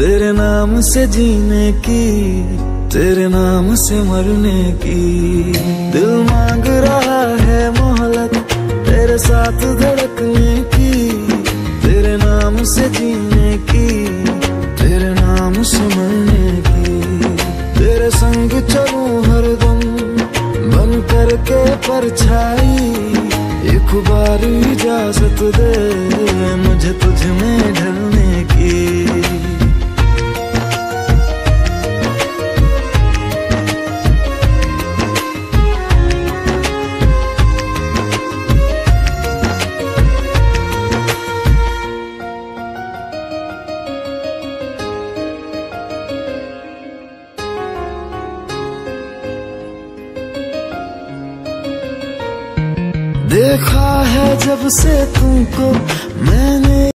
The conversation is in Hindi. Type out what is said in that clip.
तेरे नाम से जीने की, तेरे नाम से मरने की। दिल मांग रहा है मोहलत तेरे साथ धड़कने की, तेरे नाम से जीने की, तेरे नाम से मरने की। तेरे संग चलूँ हरदम बन करके परछाई, एक बार इजाज़त दे मुझे तुझ में देखा है जब से तुमको मैंने